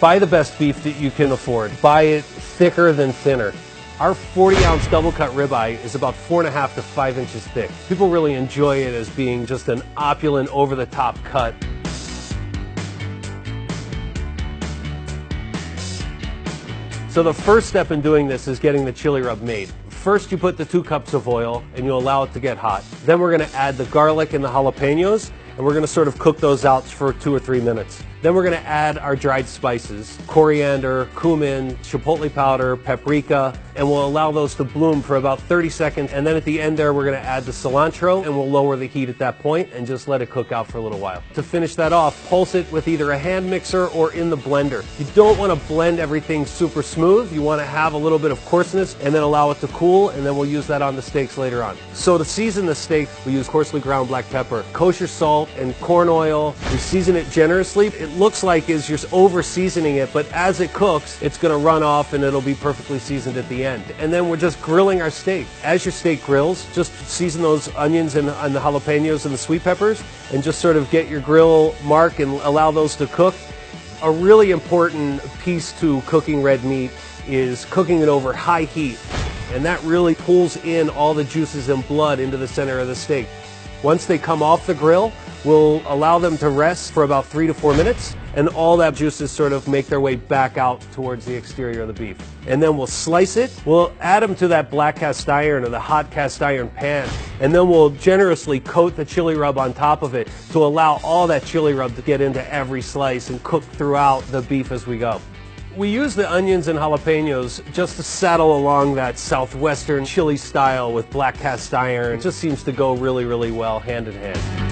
buy the best beef that you can afford. Buy it thicker than thinner. Our 40 ounce double cut ribeye is about four and a half to five inches thick. People really enjoy it as being just an opulent, over the top cut. So the first step in doing this is getting the chili rub made. First you put the two cups of oil and you allow it to get hot. Then we're going to add the garlic and the jalapenos and we're going to sort of cook those out for two or three minutes. Then we're going to add our dried spices, coriander, cumin, chipotle powder, paprika, and we'll allow those to bloom for about 30 seconds. And then at the end there, we're going to add the cilantro and we'll lower the heat at that point and just let it cook out for a little while. To finish that off, pulse it with either a hand mixer or in the blender. You don't want to blend everything super smooth. You want to have a little bit of coarseness and then allow it to cool and then we'll use that on the steaks later on. So to season the steak, we use coarsely ground black pepper, kosher salt, and corn oil. We season it generously. It looks like is you're over seasoning it, but as it cooks, it's going to run off and it'll be perfectly seasoned at the end. And then we're just grilling our steak. As your steak grills, just season those onions and, and the jalapenos and the sweet peppers and just sort of get your grill mark and allow those to cook. A really important piece to cooking red meat is cooking it over high heat. And that really pulls in all the juices and blood into the center of the steak. Once they come off the grill, we'll allow them to rest for about three to four minutes and all that juices sort of make their way back out towards the exterior of the beef. And then we'll slice it. We'll add them to that black cast iron or the hot cast iron pan. And then we'll generously coat the chili rub on top of it to allow all that chili rub to get into every slice and cook throughout the beef as we go. We use the onions and jalapenos just to saddle along that southwestern chili style with black cast iron. It just seems to go really, really well hand in hand.